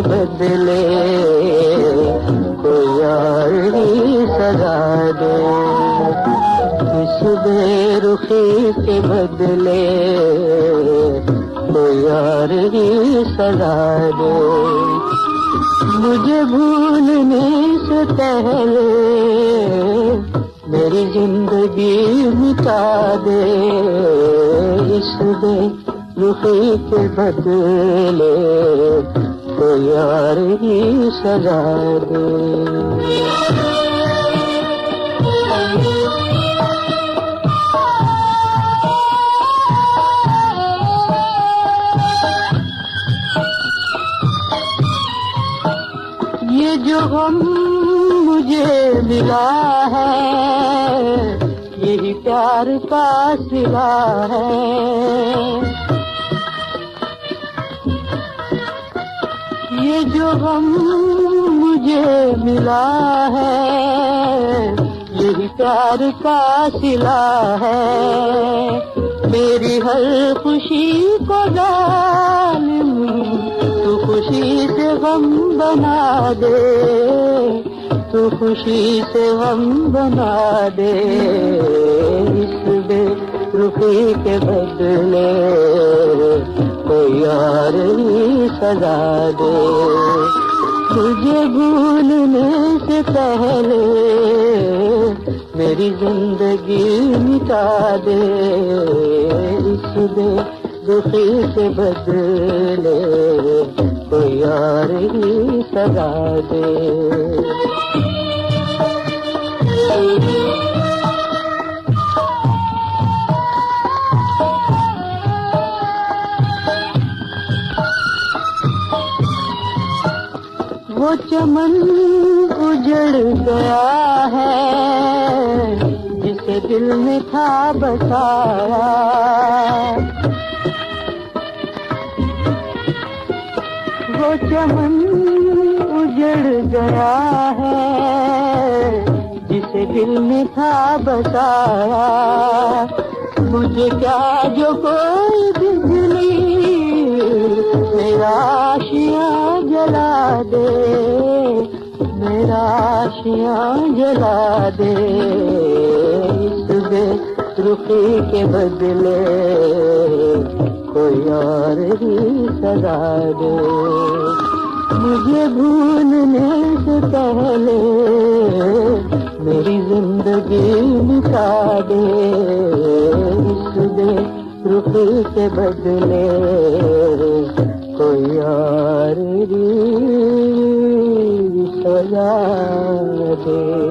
बदले, कोई सजा दे। इस बेरुखी के बदले, कोई और सजा दे। मुझे भूलने से पहले मेरी ज़िंदगी मिटा दे। इस बेरुखी के बदले तो यार ही सजा दे। ये जो गम मुझे मिला है, यही प्यार का सिला है। ये जो गम मुझे मिला है। यही प्यार का सिला है। मेरी हर खुशी को डाल तू खुशी से गम बना दे। तू खुशी से गम बना दे। इस बेरुखी के बदले ही सजा दे। तुझे भूलने से पहले मेरी ज़िंदगी मिटा दे। इस बेरुखी के बदले कोई और ही सजा दे। वो चमन उजड़ गया है, जिसे दिल में था बसाया। वो चमन उजड़ गया है, जिसे दिल में था बसाया। मुझे क्या जो कोई बिजली, मेरा दे, मेरा आशिया जला दे इस बेरुखी के बदले कोई और ही सजा दे। मुझे भूलने से पहले मेरी ज़िंदगी मिटा दे इस बेरुखी के बदले कोई और ही सजा दे